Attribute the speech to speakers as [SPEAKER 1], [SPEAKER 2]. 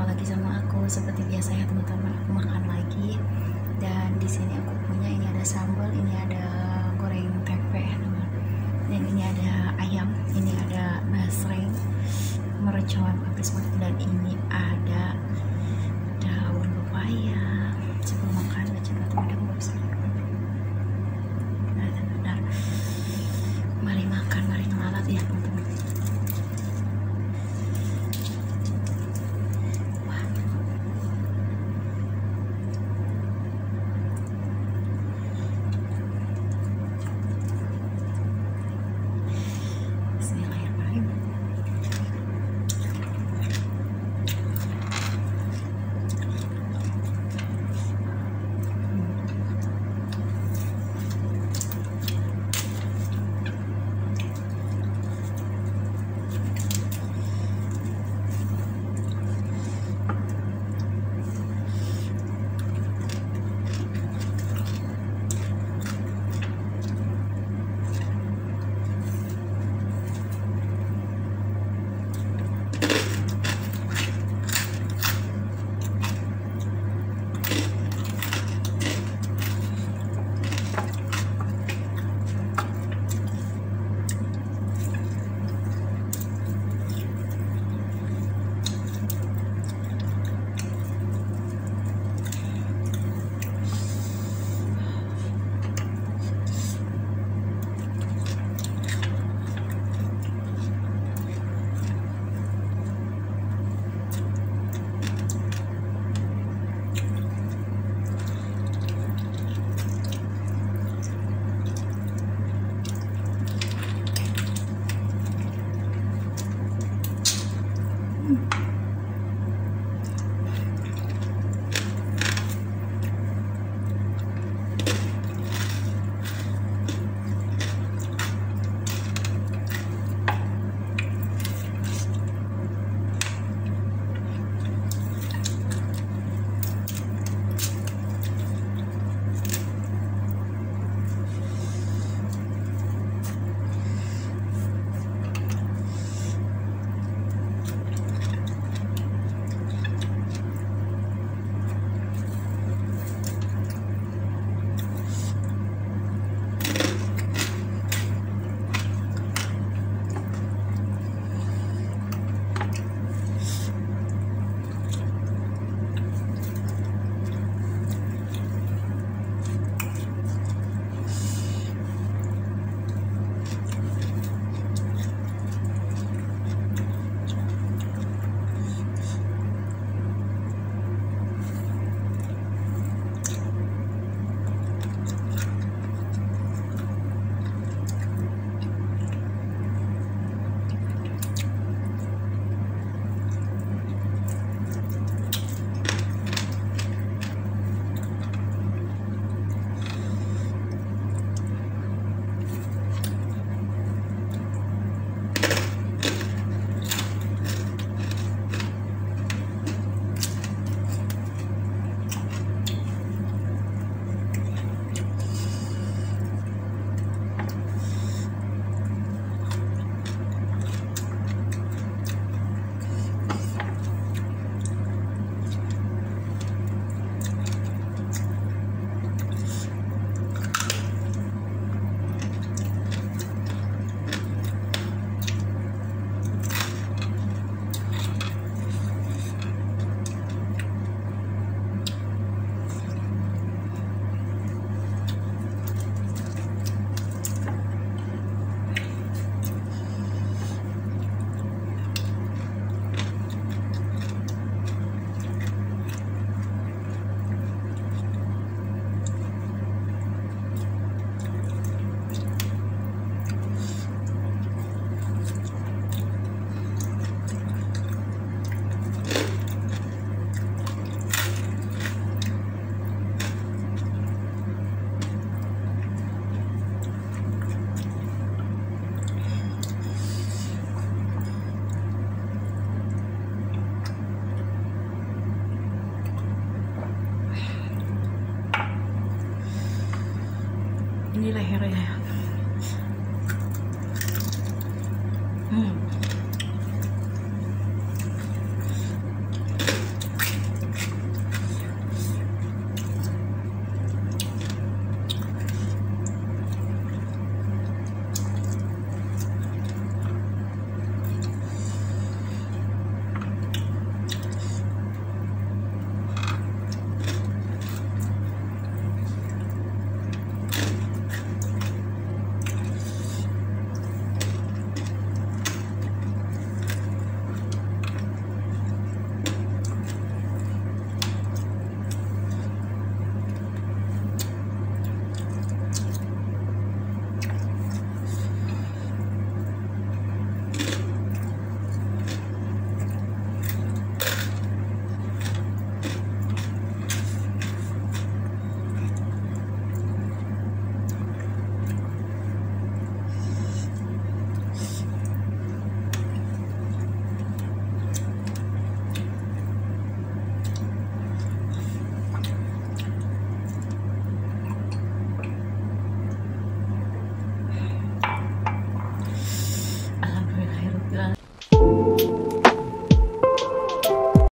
[SPEAKER 1] jumpa lagi sama aku seperti biasa ya teman-teman aku makan lagi. Dan di sini aku punya ini ada sambal ini ada goreng tempe teman dan ini ada ayam ini ada basreng mercon habis dan ini ada daun pepaya. Sebelum makan baca teman-teman bagus nah benar. Mari makan mari ngelalat ya teman-teman มีอะไรอะไรแล้ว